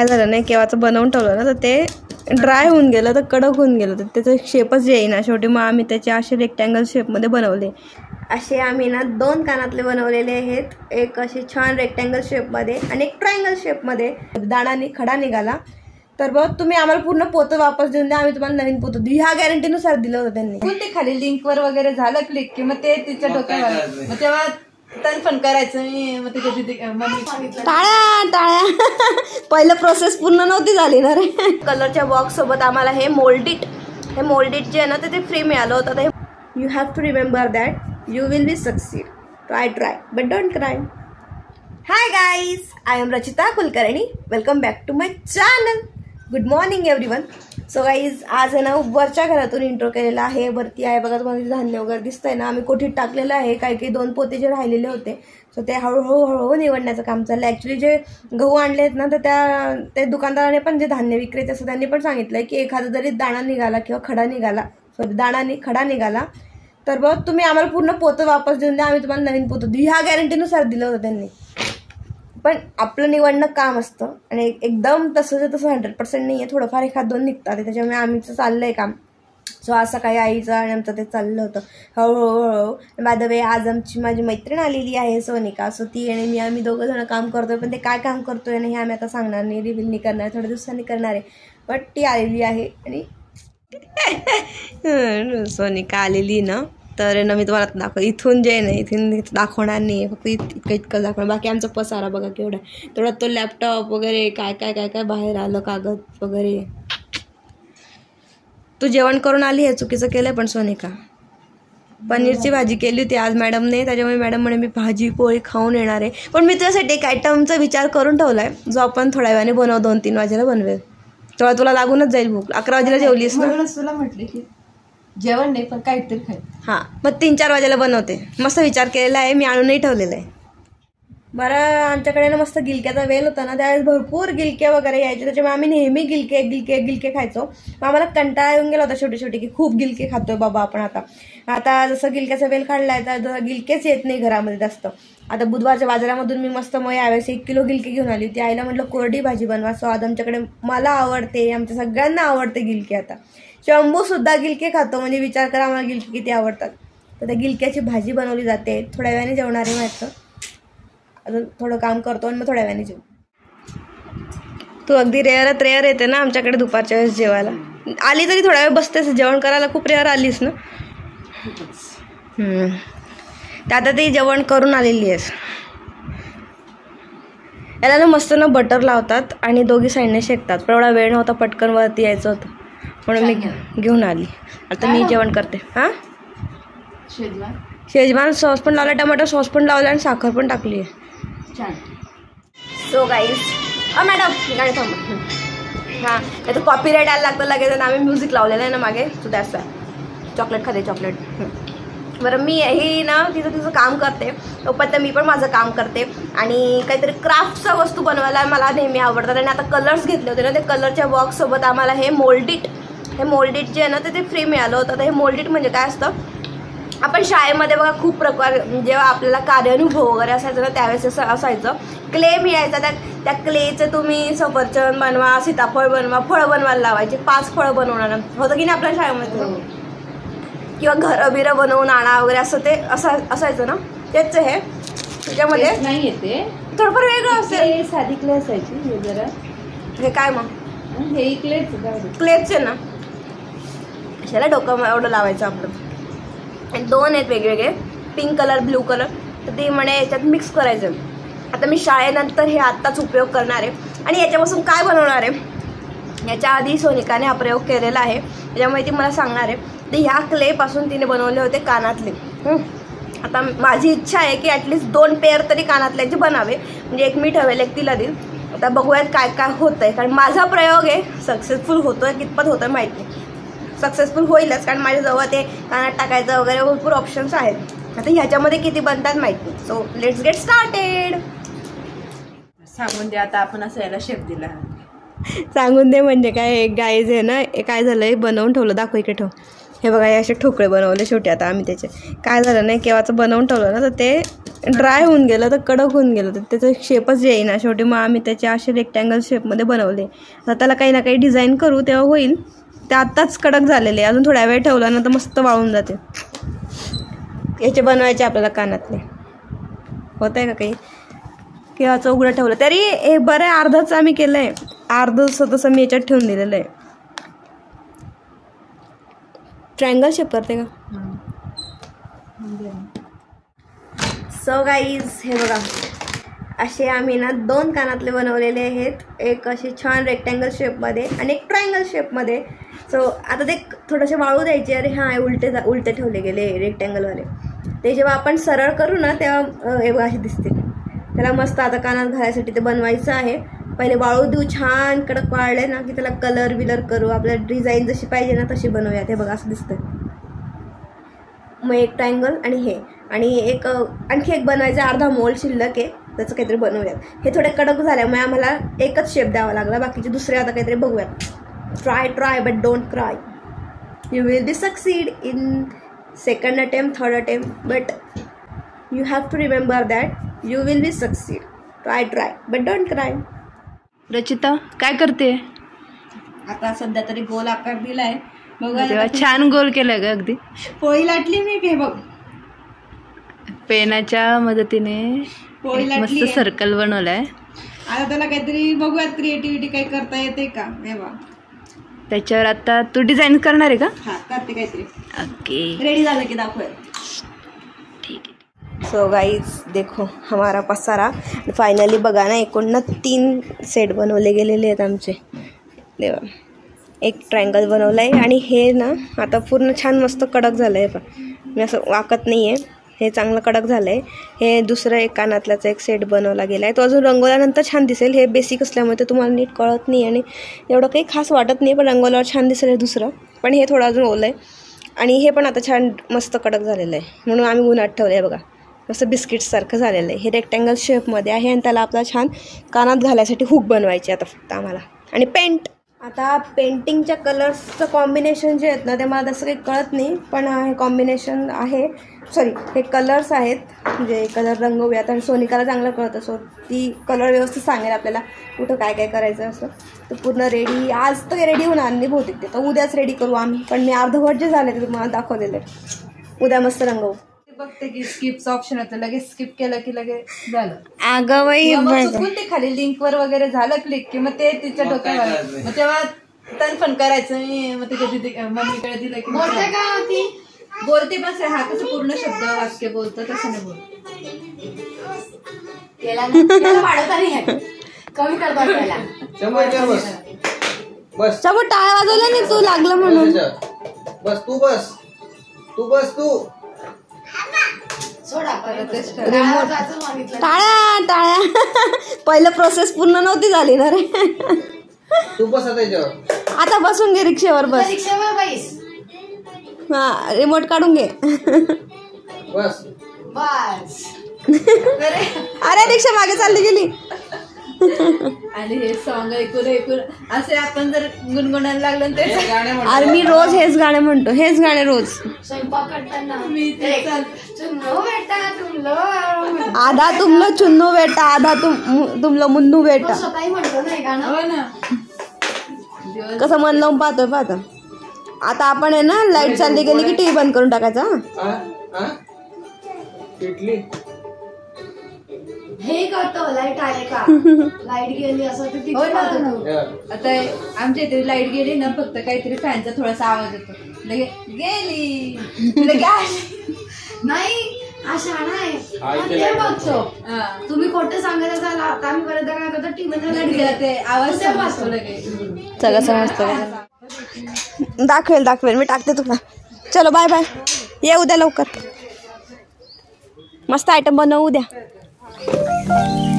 काय झालं नाही केव्हाचं बनवून ठेवलं ना तर ते ड्राय होऊन गेलं तर कडक होऊन गेलं तर त्याचं शेपच येईना शेवटी मग आम्ही त्याचे असे रेक्टँगल शेपमध्ये बनवले. असे आम्ही ना दोन कानातले बनवलेले आहेत. एक असे छान रेक्टँगल शेपमध्ये आणि एक ट्रायंगल शेपमध्ये दाणाने खडा निघाला. तर बघ तुम्ही आम्हाला पूर्ण पोतं वापस देऊन द्या. आम्ही तुम्हाला नवीन पोतं देऊ. ह्या गॅरंटीनुसार दिलं होतं त्यांनी. ते खाली लिंक वर वगैरे झालं क्लिक की मग ते तिच्या डोक्यावर. मग तेव्हा पण करायचं मी मग तिथे मम्मी सांगितलं टाळ्या टाळ्या. पहिलं प्रोसेस पूर्ण नव्हती झाली ना रे. कलरच्या बॉक्स सोबत आम्हाला हे मोल्डिट हे मोल्डिट जे आहे ना तर ते फ्री मिळालं होतं. तर you have to remember that you will be succeed try try but don't cry hi guys I am Rachita Kulkarni welcome back to my channel good morning everyone so guys आज आहे ना वरच्या घरातून intro केलेला आहे. वरती आहे बघा तुम्हाला धान्य वगैरे दिसतंय ना. आम्ही कोठीत टाकलेलं आहे. काही काही दोन पोते जे राहिलेले होते. सो ते हळूहळू हळूहळू निवडण्याचं काम चाललं ॲक्च्युली जे गहू आणले आहेत ना तर त्या ते दुकानदाराने पण जे धान्य विक्रेते असं त्यांनी पण सांगितलं की एखादा जरी दाणा निघाला किंवा खडा निघाला सॉरी दाणा नि खडा निघाला तर बघ तुम्ही आम्हाला पूर्ण पोतं वापस देऊन द्या. आम्ही तुम्हाला नवीन पोतं देऊ. ह्या गॅरंटीनुसार दिलं होतं त्यांनी. पण आपलं निवडणं काम असतं. आणि एकदम तसं तसं हंड्रेड पर्सेंट नाही आहे थोडंफार एखाद दोन निघतात. त्याच्यामुळे आम्हीचं चाललं आहे काम. सो असं काही आईचं आणि आमचं ते चाललं होतं. हळूहळू हळूहळू. बाय द वे आज आमची माझी मैत्रीण आलेली आहे सोनिका. सो ती आणि मी आम्ही दोघं जण काम करतोय. पण ते काय काम करतोय आणि हे आम्ही आता सांगणार नाही. रिव्हील नाही करणार थोड्या दिवसांनी करणार आहे. बट ती आलेली आहे आणि सोनिका आलेली ना तर ना मी तुम्हाला दाखव इथून जे आहे ना इथून दाखवणार नाही फक्त इत इतकं इतकं दाखवणार. बाकी आमचा पसारा बघा केवढा तेवढा तो लॅपटॉप वगैरे काय काय काय काय बाहेर आलं कागद वगैरे. तू जेवण करून आली हे चुकीचं केलं पण सोनिका. पनीरची भाजी केली होती आज मॅडमने त्याच्यामुळे मॅडम म्हणे मी भाजी पोळी खाऊन येणार आहे. पण मी तुझ्यासाठी एक आयटमचा विचार करून ठेवला आहे जो आपण थोड्या वेळाने बनव दोन तीन वाजेला बनवेल. तेव्हा तुला लागूनच जाईल भूक. अकरा वाजेला जेवलीस ना? तुला म्हटले की जेवण नाही पण काहीतरी खाय हां मग तीन चार वाजेला बनवते. मस्त विचार केलेला आहे मी आणूनही ठेवलेला आहे. बरं आमच्याकडे ना मस्त गिलक्याचा वेल होता ना त्यावेळेस भरपूर गिलके वगैरे यायचे त्याच्यामुळे आम्ही नेहमी गिलके गिलके गिलके खायचो. मग आम्हाला कंटाळा येऊन गेला होता छोटे छोटे की खूप गिलके खातोय बाबा आपण आता. आता जसं गिलक्याचा वेल काढलाय तर गिलकेच येत नाही घरामध्ये जास्त. आता बुधवारच्या बाजारामधून मी मस्त मग यावेळेस एक किलो गिलके घेऊन आली होती. आईला म्हटलं कोरडी भाजी बनवा सो आज आमच्याकडे मला आवडते आमच्या सगळ्यांना आवडते गिलके आता. शंभू सुद्धा गिलके खातो. म्हणजे विचार करा आम्हाला गिलके किती आवडतात. तर त्या गिलक्याची भाजी बनवली जाते. थोड्या वेळाने जेवणार आहे माहिती अजून थोडं काम करतो आणि मग थोड्या वेळाने जेव. तू अगदी रेअरच रेअर येते ना आमच्याकडे दुपारच्या वेळेस जेवायला. आली तरी थोड्या वेळ बसतेस. जेवण करायला खूप रेअर आलीस ना? तर आता ती जेवण करून आलेली आहेस. याला ना मस्त ना बटर लावतात आणि दोघी साईडने शेकतात. पण एवढा वेळ नव्हता पटकन वरती यायचं होतं. म्हणून मी घेऊन आली. आता मी जेवण करते. हां? शेजवान. शेजवान सॉस पण लावला टमाटर सॉस पण लावला आणि साखर पण टाकली आहे. छान. सो गाईज अ मॅडम गाडी थांबा. हां नाही तर कॉपीराईट यायला लागतं लगेच आणि आम्ही म्युझिक लावलेलं आहे ना मागे. सो दॅट्स वाय चॉकलेट खाते चॉकलेट बरं मी ही ना तिचं तिचं काम करते. तोपर्यंत मी पण माझं काम करते. आणि काहीतरी क्राफ्टच्या वस्तू बनवायला मला नेहमी आवडतात. आणि आता कलर्स घेतले होते ना ते कलरच्या बॉक्ससोबत आम्हाला हे मोल्डिट हे मोल्डिट जे आहे ना ते ते फ्री मिळालं होतं. तर हे मोल्डिट म्हणजे काय असतं? आपण शाळेमध्ये बघा खूप प्रकार जेव्हा आपल्याला कार्यानुभव वगैरे असायचं ना त्यावेळेस असं असायचं. क्ले मिळायचा त्या त्या क्लेचे तुम्ही सफरचंद बनवा सीताफळ बनवा फळं बनवायला लावायचे. पाच फळं बनवणार. होतं की नाही आपल्या शाळेमध्ये? किंवा घरं बिरं बनवून आणा वगैरे असं ते असं असायचं ना? तेच हे त्याच्यामध्ये नाही येते थोडंफार वेगळं असेल. साधी क्ले असायची हे जरा. हे काय मग? हं, हे दे. क्लेचे ना? कशाला डोकं एवढं लावायचं आपलं? आणि दोन आहेत वेगवेगळे. पिंक कलर ब्लू कलर तर ते म्हणे याच्यात मिक्स करायचं. आता मी शाळेनंतर हे आत्ताच उपयोग करणार आहे. आणि याच्यापासून काय बनवणार आहे? याच्या आधी सोनिकाने हा प्रयोग केलेला आहे. त्याच्यामुळे ती मला सांगणार आहे. तर ह्या क्लेपासून तिने बनवले होते कानातले. आता माझी इच्छा आहे की ॲटलिस्ट दोन पेअर तरी कानातल्याचे बनावे. म्हणजे एक मी ठेवेल एक तिला देईल. आता बघूयात काय काय होतं आहे कारण माझा प्रयोग आहे सक्सेसफुल होतो आहे कितपत होतं आहे माहीत नाही. सक्सेसफुल होईलच कारण माझ्याजवळ ते कानात टाकायचं वगैरे भरपूर ऑप्शन्स आहेत. आता ह्याच्यामध्ये किती बनतात माहीत नाही. सो लेट्स गेट स्टार्टेड सांगून दे आता आपण असं याला शेप दिला. सांगून दे म्हणजे काय गाईज आहे ना काय झालं आहे बनवून ठेवलं दाखव इकडे ठेव. हे बघा हे असे ठोकळे बनवले शेवटी आता आम्ही त्याचे. काय झालं नाही केव्हाचं बनवून ठेवलं ना तर ते ड्राय होऊन गेलं तर कडक होऊन गेलं तर त्याचं शेपच येईना शेवटी मग आम्ही त्याचे असे रेक्टँगल शेपमध्ये बनवले. आता त्याला काही ना काही डिझाईन करू तेव्हा होईल. ते आत्ताच कडक झालेले अजून थोड्या वेळ ठेवला ना तर मस्त वाळून जाते. याचे बनवायचे आपल्याला कानातले. होत आहे का काही? किंवा उघडं ठेवलं. तरी हे बरं आहे अर्धच आम्ही केलं आहे अर्धं तसं मी याच्यात ठेवून दिलेलं आहे. ट्रायंगल शेप करते का? सो गाईज हे बघा. असे आम्ही ना दोन कानातले बनवलेले आहेत. एक असे छान रेक्टँगल शेपमध्ये आणि एक ट्रायंगल शेपमध्ये सो आता ते थोडेसे वाळू द्यायचे अरे हां उलटे जा उलटे ठेवले गेले रेक्टँगलवाले ते जेव्हा आपण सरळ करू ना तेव्हा अं, हे बघा असे दिसते. त्याला मस्त आता कानात घालायसाठी ते बनवायचं आहे. पहिले वाळू देऊ छान कडक वाळले ना की त्याला कलर बिलर करू. आपल्याला डिझाईन जशी पाहिजे ना तशी बनवूया हे बघा असं दिसतं मग एक ट्रायंगल आणि हे. आणि एक आणखी एक बनवायचा अर्धा मोल शिल्लक आहे. त्याचं काहीतरी बनवूयात. हे थोडे कडक झाल्यामुळे आम्हाला एकच शेप द्यावा लागला. बाकीचे दुसरे आता काहीतरी बघूयात. Try try but don't cry you will be succeed in second attempt third attempt but you have to remember that you will be succeed try try but don't cry Rachita काय करते? आता सध्या तरी गोल आकार दिलाय. बघा छान गोल केलाय ग अगदी. पोळी लाटली मी हे बघ. पेनाच्या मदतीने पोळी एक लाटली मस्त. सर्कल बनवलाय. आता त्याला काहीतरी बघूयात क्रिएटिव्हिटी काही करता येते का? हे बघ. त्याच्यावर आता तू डिझाईन करणार आहे का? हा करते काहीतरी. ओके रेडी झालं की दाखवूया. ठीक आहे. सो गाईज देखो हमारा पसारा. फायनली बघा ना एकूण ना तीन सेट बनवले गेलेले आहेत आमचे. देवा. एक ट्रायंगल बनवलं आहे आणि हे ना आता पूर्ण छान मस्त कडक झालं आहे पण मी असं वाकत नाही आहे हे चांगलं कडक झालं आहे हे दुसरं एक कानातल्याचा एक सेट बनवला गेला आहे तो अजून रंगवल्यानंतर छान दिसेल. हे बेसिक असल्यामुळे ते तुम्हाला नीट कळत नाही आणि एवढं काही खास वाटत नाही पण रंगवल्यावर छान दिसेल हे दुसरं. पण हे थोडं अजून ओलं आहे आणि हे पण आता छान मस्त कडक झालेलं आहे. म्हणून आम्ही उन्हात ठेवलं आहे बघा. मस्त बिस्किट्ससारखं झालेलं आहे. हे रेक्टँगल शेपमध्ये आहे आणि त्याला आपला छान कानात घालायसाठी हुक बनवायची आता फक्त आम्हाला. आणि पेंट आता पेंटिंगच्या कलर्सचं कॉम्बिनेशन जे आहेत ना ते मला तसं काही कळत नाही पण हे कॉम्बिनेशन आहे. सॉरी हे कलर्स आहेत. म्हणजे कलर रंगवूयात आणि सोनिकाला चांगलं कळतं सो ती कलर व्यवस्थित सांगेल आपल्याला कुठं काय काय करायचं असं. तर पूर्ण रेडी आज तर रेडी होणार नाही बहुतेक ते. तर उद्याच रेडी करू आम्ही. पण मी अर्धवट जे झाले ते तुम्हाला दाखवलेले. उद्या मस्त रंगवू बघते की स्किपचं ऑप्शन होतं लगेच स्किप केलं की लगेच झालं. अगं बाई किंवा मग चुकून ते खाली लिंक वर वगैरे झालं क्लिक की मग ते तिच्या डोक्यावर मग तेव्हा तनफन करायचं मग तिच्या तिथे मम्मीकडे दिलं की बोलते का ती? बोलते पण हा कसं पूर्ण शब्द वाक्य बोलतं तसं नाही बोलत. कमी करतात त्याला शंभर याच्यावर बस. बस. समोर टाळ्या वाजवल्या नाही तू लागलं बस म्हणून. बस तू बस. तू बस तू. टाळ्या टाळ्या. पहिलं प्रोसेस पूर्ण नव्हती झाली ना रे. तू बस आता बसून घे रिक्षेवर बस. रिक्षावर बाईस हा रिमोट काढून घे. बस. बस. अरे रिक्षा मागे चालली गेली. आणि हे सॉंग ऐकून ऐकून असे आपण जर गुणगुणायला लागलो ते. अरे मी रोज हेच गाणे म्हणतो. हेच गाणे रोज. स्वयंपाक करताना. मी ते एक, चाल- चुन्नो बेटा तुमलो आधा तुमलं चुन्नू बेटा आधा तुम तुमलं मुन्नू बेटा. स्वतःही म्हणतो ना हे हो ना. कसं मन लावून पाहतोय पाहता आता आपण आहे ना लाइट चालली गेली की टीव्ही बंद करून टाकायचा हा? करतो लाइट आहे का? लाइट गेली असं तर हो ना. आता आमच्या इथे लाइट गेली ना फक्त काहीतरी फॅनचा थोडासा आवाज येतो. लगे गेली. लगे आली? नाही शाळा आहे. इथे ते light बघतो. तुम्ही खोटं सांगत असाल आता आम्ही परत काय करतो टीव्ही लाइट गेला ते आवाज ते समजतो वाचतो. लगे सगळं समजतं दाखवेल दाखवेल. मी टाकते तुला. चलो बाय बाय ये उद्या लवकर. मस्त आयटम बनवू उद्या. Thank you.